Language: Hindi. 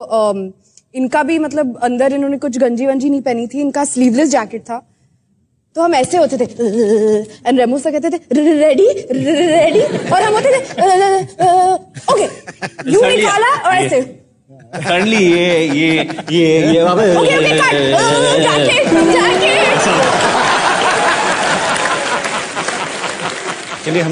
इनका भी मतलब अंदर इन्होंने कुछ गंजी वंजी नहीं पहनी थी इनका स्लीवलेस जैकेट था। तो हम ऐसे होते थे एंड रेमो से कहते थे रेडी रेडी और हम होते थे ओके यू निकाला और ऐसे। सडनली ये ये ये ये okay okay cut jacket jacket चलिए